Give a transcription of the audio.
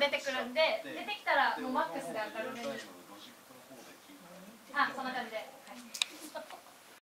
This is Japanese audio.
出てくるんで出てきたらもうマックスで明るめ